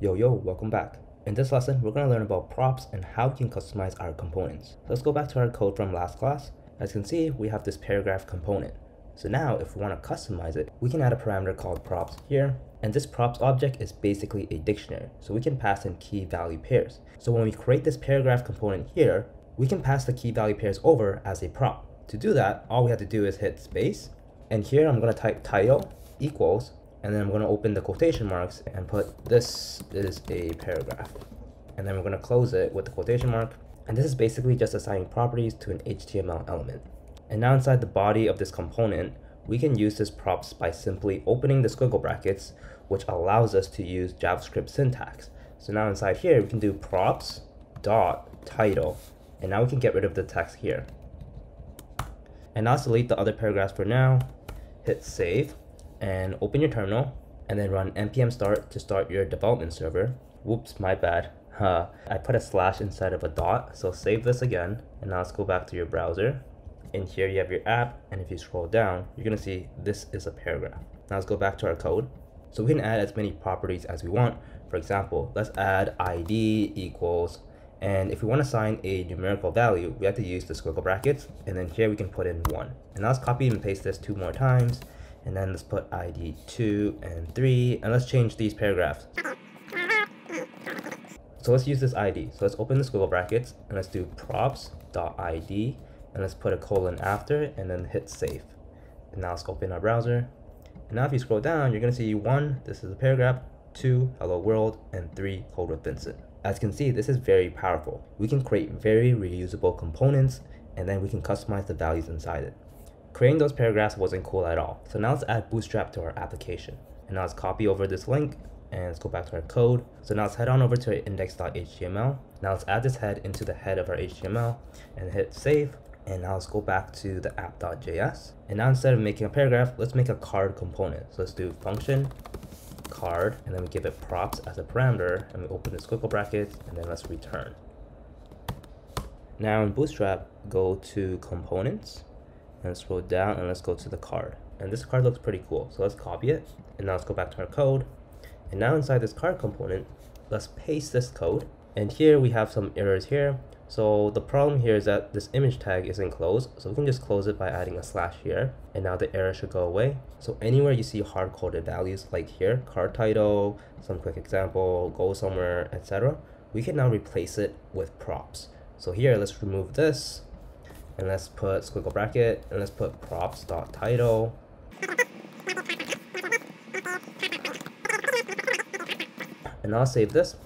Yo yo, welcome back. In this lesson, we're going to learn about props and how we can customize our components. Let's go back to our code from last class. As you can see, we have this paragraph component. So now if we want to customize it, we can add a parameter called props here. And this props object is basically a dictionary. So we can pass in key value pairs. So when we create this paragraph component here, we can pass the key value pairs over as a prop. To do that, all we have to do is hit space. And here I'm going to type title equals and then I'm going to open the quotation marks and put this is a paragraph. And then we're going to close it with the quotation mark. And this is basically just assigning properties to an HTML element. And now inside the body of this component we can use this props by simply opening the squiggle brackets which allows us to use JavaScript syntax. So now inside here we can do props dot title and now we can get rid of the text here. And now delete the other paragraphs for now. Hit save and open your terminal and then run npm start to start your development server. Whoops, my bad. Uh, I put a slash inside of a dot, so save this again. And now let's go back to your browser. In here you have your app, and if you scroll down, you're gonna see this is a paragraph. Now let's go back to our code. So we can add as many properties as we want. For example, let's add id equals, and if we want to assign a numerical value, we have to use the squiggle brackets, and then here we can put in one. And now let's copy and paste this two more times, and then let's put id 2 and 3 and let's change these paragraphs. So let's use this id so let's open the squiggle brackets and let's do props.id and let's put a colon after and then hit save. And now let's open our browser. And now if you scroll down you're going to see one this is a paragraph two hello world and three code with vincent. As you can see this is very powerful. We can create very reusable components and then we can customize the values inside it Creating those paragraphs wasn't cool at all. So now let's add Bootstrap to our application. And now let's copy over this link and let's go back to our code. So now let's head on over to index.html. Now let's add this head into the head of our HTML and hit save. And now let's go back to the app.js. And now instead of making a paragraph, let's make a card component. So let's do function card and then we give it props as a parameter and we open the squiggle brackets and then let's return. Now in Bootstrap, go to components and scroll down and let's go to the card. And this card looks pretty cool. So let's copy it. And now let's go back to our code. And now inside this card component, let's paste this code. And here we have some errors here. So the problem here is that this image tag isn't closed. So we can just close it by adding a slash here. And now the error should go away. So anywhere you see hard-coded values like here, card title, some quick example, go somewhere, etc. We can now replace it with props. So here, let's remove this and let's put squiggle bracket and let's put props dot title. And I'll save this.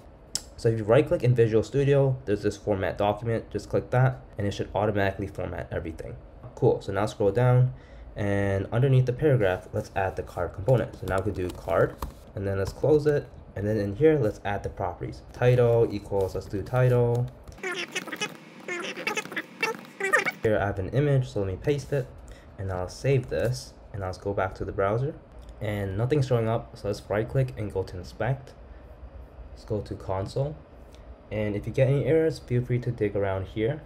So if you right click in Visual Studio there's this format document. Just click that and it should automatically format everything. Cool so now scroll down and underneath the paragraph let's add the card component. So now we can do card and then let's close it. And then in here let's add the properties. Title equals let's do title here I have an image, so let me paste it and I'll save this and I'll go back to the browser and nothing's showing up. So let's right click and go to inspect. Let's go to console. And if you get any errors, feel free to dig around here.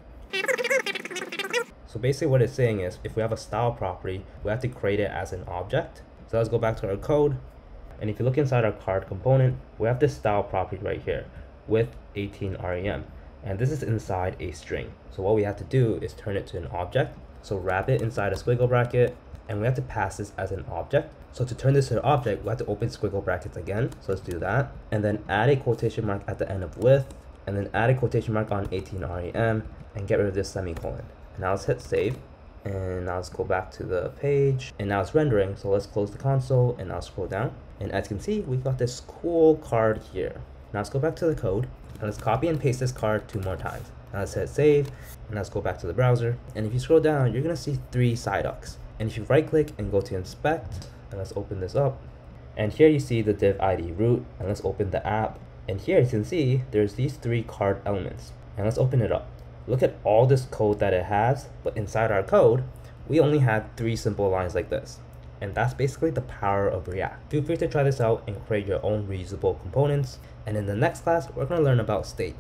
So basically what it's saying is if we have a style property, we have to create it as an object. So let's go back to our code. And if you look inside our card component, we have this style property right here with 18 REM and this is inside a string. So what we have to do is turn it to an object. So wrap it inside a squiggle bracket and we have to pass this as an object. So to turn this to an object, we have to open squiggle brackets again. So let's do that. And then add a quotation mark at the end of width and then add a quotation mark on 18 REM and get rid of this semicolon. And now let's hit save and now let's go back to the page and now it's rendering. So let's close the console and now scroll down. And as you can see, we've got this cool card here. Now let's go back to the code and let's copy and paste this card two more times. Now let's hit save, and let's go back to the browser. And if you scroll down, you're gonna see three side hooks. And if you right click and go to inspect, and let's open this up. And here you see the div ID root, and let's open the app. And here you can see there's these three card elements. And let's open it up. Look at all this code that it has, but inside our code, we only have three simple lines like this. And that's basically the power of React. Feel free to try this out and create your own reusable components. And in the next class, we're going to learn about state.